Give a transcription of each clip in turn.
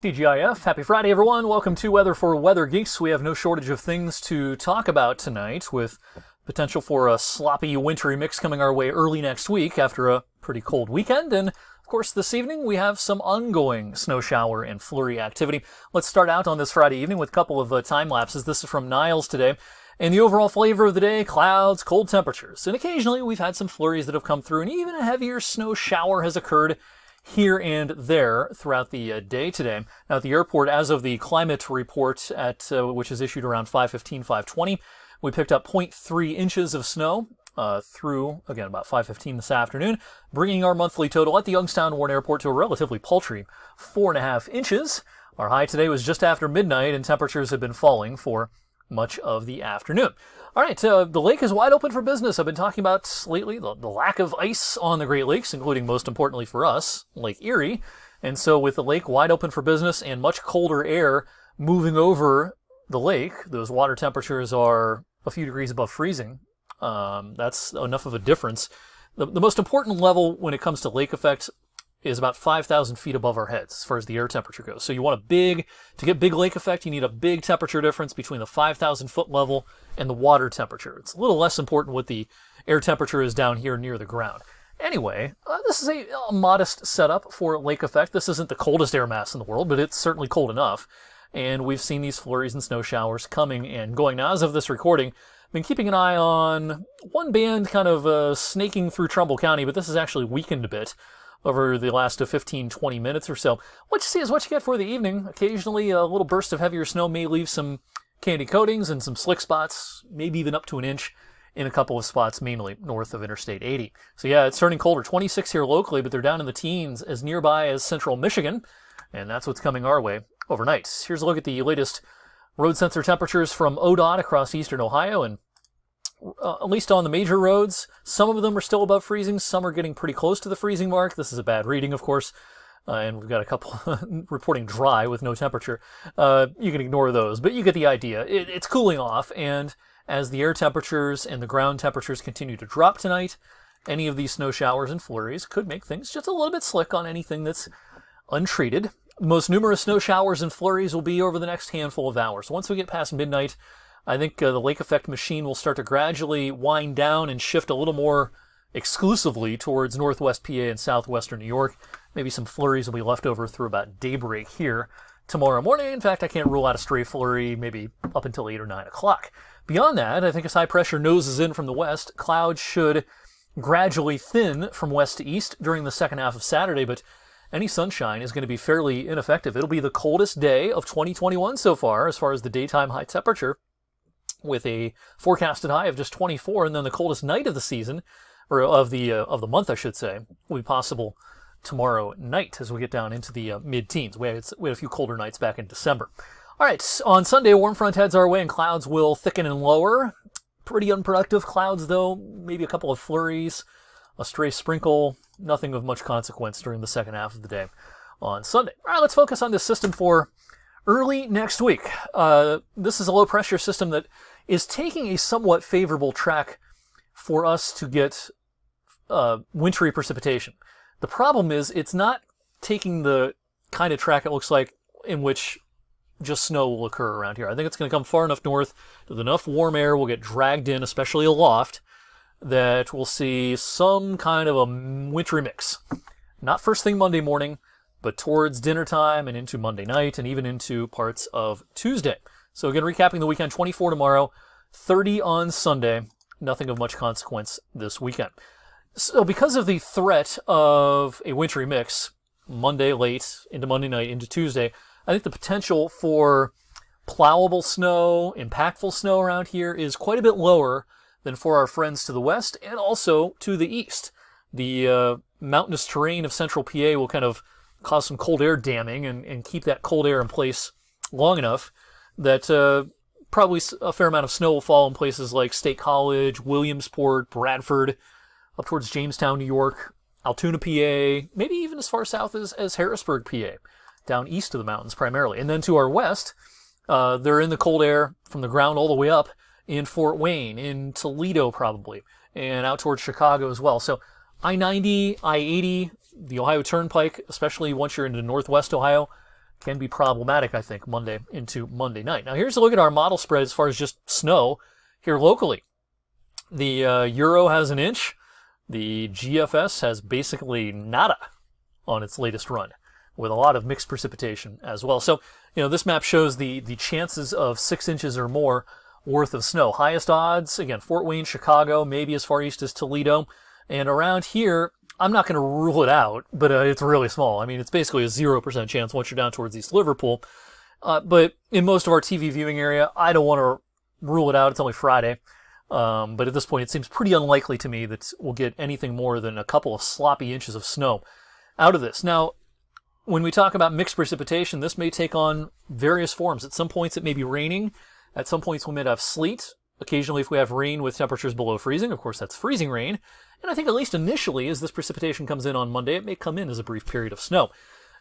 TGIF, happy Friday everyone. Welcome to Weather for Weather Geeks. We have no shortage of things to talk about tonight with potential for a sloppy wintry mix coming our way early next week after a pretty cold weekend. And of course, this evening we have some ongoing snow shower and flurry activity. Let's start out on this Friday evening with a couple of uh, time lapses. This is from Niles today. And the overall flavor of the day, clouds, cold temperatures. And occasionally we've had some flurries that have come through and even a heavier snow shower has occurred here and there throughout the uh, day today. Now at the airport, as of the climate report at uh, which is issued around 5:15, 5:20, we picked up 0.3 inches of snow. Uh, through again about 5:15 this afternoon, bringing our monthly total at the Youngstown Warren Airport to a relatively paltry four and a half inches. Our high today was just after midnight, and temperatures have been falling for much of the afternoon. All right, uh, the lake is wide open for business. I've been talking about lately the, the, lack of ice on the Great Lakes, including most importantly for us, Lake Erie. And so, with the lake wide open for business and much colder air moving over the lake, those water temperatures are a few degrees above freezing. Um, that's enough of a difference. The, the most important level when it comes to lake effect is about 5,000 feet above our heads as far as the air temperature goes. So you want a big, to get big lake effect, you need a big temperature difference between the 5,000 foot level and the water temperature. It's a little less important what the air temperature is down here near the ground. Anyway, uh, this is a, a, modest setup for lake effect. This isn't the coldest air mass in the world, but it's certainly cold enough. And we've seen these flurries and snow showers coming and going. Now, as of this recording, I've been keeping an eye on one band kind of uh, snaking through Trumbull County, but this has actually weakened a bit over the last uh, 15, 20 minutes or so. What you see is what you get for the evening. Occasionally, a little burst of heavier snow may leave some candy coatings and some slick spots, maybe even up to an inch in a couple of spots, mainly north of Interstate 80. So yeah, it's turning colder. 26 here locally, but they're down in the teens as nearby as central Michigan, and that's what's coming our way overnight. Here's a look at the latest road sensor temperatures from ODOT across eastern Ohio, and uh, at least on the major roads. Some of them are still above freezing. Some are getting pretty close to the freezing mark. This is a bad reading, of course. Uh, and we've got a couple reporting dry with no temperature. Uh, you can ignore those, but you get the idea. It, it's cooling off, and as the air temperatures and the ground temperatures continue to drop tonight, any of these snow showers and flurries could make things just a little bit slick on anything that's untreated. The most numerous snow showers and flurries will be over the next handful of hours. Once we get past midnight, I think uh, the lake effect machine will start to gradually wind down and shift a little more exclusively towards northwest PA and southwestern New York. Maybe some flurries will be left over through about daybreak here tomorrow morning. In fact, I can't rule out a stray flurry maybe up until 8 or 9 o'clock. Beyond that, I think as high pressure noses in from the west, clouds should gradually thin from west to east during the second half of Saturday, but any sunshine is going to be fairly ineffective. It'll be the coldest day of 2021 so far as far as the daytime high temperature with a forecasted high of just 24, and then the coldest night of the season, or of the uh, of the month, I should say, will be possible tomorrow night as we get down into the uh, mid-teens. We had, we had a few colder nights back in December. All right, on Sunday, warm front heads our way, and clouds will thicken and lower. Pretty unproductive clouds, though. Maybe a couple of flurries, a stray sprinkle. Nothing of much consequence during the second half of the day on Sunday. All right, let's focus on this system for early next week. Uh, this is a low pressure system that is taking a somewhat favorable track for us to get uh, wintry precipitation. The problem is it's not taking the kind of track it looks like in which just snow will occur around here. I think it's going to come far enough north that enough warm air will get dragged in, especially aloft, that we'll see some kind of a wintry mix. Not first thing Monday morning, but towards dinner time and into Monday night and even into parts of Tuesday. So again, recapping the weekend, 24 tomorrow, 30 on Sunday. Nothing of much consequence this weekend. So because of the threat of a wintry mix, Monday late into Monday night into Tuesday, I think the potential for plowable snow, impactful snow around here is quite a bit lower than for our friends to the west and also to the east. The uh, mountainous terrain of central PA will kind of cause some cold air damming and, and keep that cold air in place long enough that uh, probably a fair amount of snow will fall in places like State College, Williamsport, Bradford, up towards Jamestown, New York, Altoona, PA, maybe even as far south as, as Harrisburg, PA, down east of the mountains primarily. And then to our west, uh, they're in the cold air from the ground all the way up in Fort Wayne, in Toledo probably, and out towards Chicago as well. So I 90, I 80, the Ohio Turnpike, especially once you're into northwest Ohio, can be problematic, I think, Monday into Monday night. Now, here's a look at our model spread as far as just snow here locally. The uh, Euro has an inch. The GFS has basically nada on its latest run, with a lot of mixed precipitation as well. So, you know, this map shows the, the chances of six inches or more worth of snow. Highest odds, again, Fort Wayne, Chicago, maybe as far east as Toledo. And around here, I'm not going to rule it out, but uh, it's really small. I mean, it's basically a 0% chance once you're down towards East Liverpool. Uh, but in most of our TV viewing area, I don't want to rule it out. It's only Friday. Um, but at this point, it seems pretty unlikely to me that we'll get anything more than a couple of sloppy inches of snow out of this. Now, when we talk about mixed precipitation, this may take on various forms. At some points, it may be raining. At some points, we may have sleet. Occasionally, if we have rain with temperatures below freezing, of course, that's freezing rain. And I think at least initially, as this precipitation comes in on Monday, it may come in as a brief period of snow.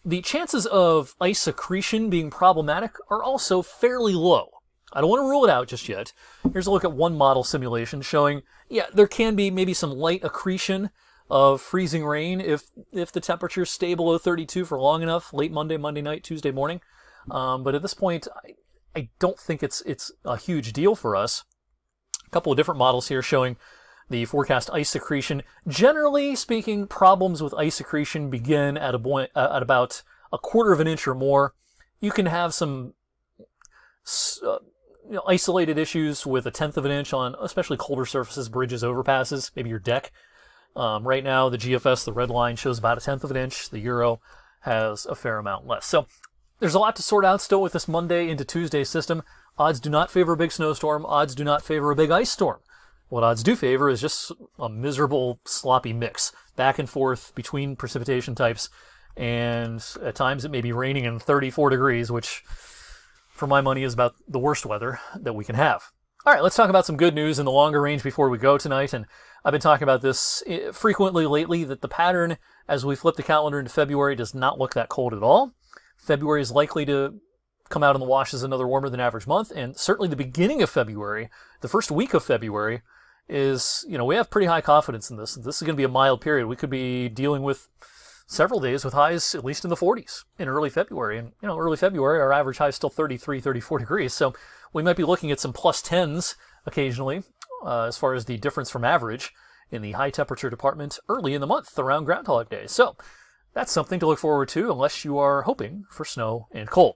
The chances of ice accretion being problematic are also fairly low. I don't want to rule it out just yet. Here's a look at one model simulation showing, yeah, there can be maybe some light accretion of freezing rain if if the temperatures stay below 32 for long enough, late Monday, Monday night, Tuesday morning. Um, but at this point, I, I don't think it's it's a huge deal for us. A couple of different models here showing the forecast ice accretion. Generally speaking, problems with ice accretion begin at a point, uh, at about a quarter of an inch or more. You can have some uh, you know, isolated issues with a tenth of an inch on especially colder surfaces, bridges, overpasses, maybe your deck. Um, right now, the GFS, the red line, shows about a tenth of an inch. The Euro has a fair amount less. So there's a lot to sort out still with this Monday into Tuesday system. Odds do not favor a big snowstorm. Odds do not favor a big ice storm. What odds do favor is just a miserable, sloppy mix back and forth between precipitation types. And at times it may be raining in 34 degrees, which for my money is about the worst weather that we can have. All right, let's talk about some good news in the longer range before we go tonight. And I've been talking about this eh, frequently lately that the pattern as we flip the calendar into February does not look that cold at all. February is likely to come out in the wash as another warmer than average month, and certainly the beginning of February, the first week of February, is, you know, we have pretty high confidence in this. This is going to be a mild period. We could be dealing with several days with highs at least in the 40s in early February. And, you know, early February, our average high is still 33, 34 degrees. So we might be looking at some plus 10s occasionally uh, as far as the difference from average in the high temperature department early in the month around Groundhog Day. So that's something to look forward to unless you are hoping for snow and cold.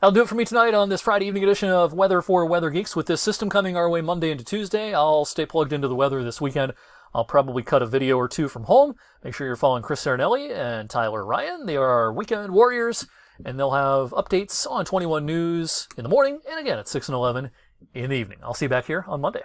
That'll do it for me tonight on this Friday evening edition of Weather for Weather Geeks. With this system coming our way Monday into Tuesday, I'll stay plugged into the weather this weekend. I'll probably cut a video or two from home. Make sure you're following Chris Sarinelli and Tyler Ryan. They are our weekend warriors, and they'll have updates on 21 News in the morning and again at 6 and 11 in the evening. I'll see you back here on Monday.